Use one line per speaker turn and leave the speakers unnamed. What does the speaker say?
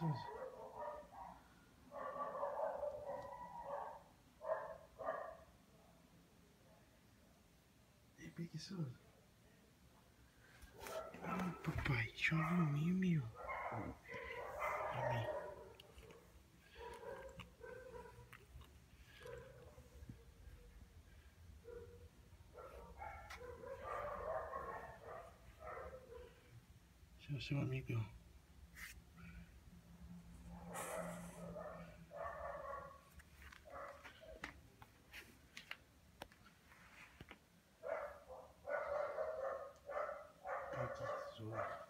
Ei, preguiçoso. Ah, papai, joga em mim, meu. Seu, seu amigão. Jesus.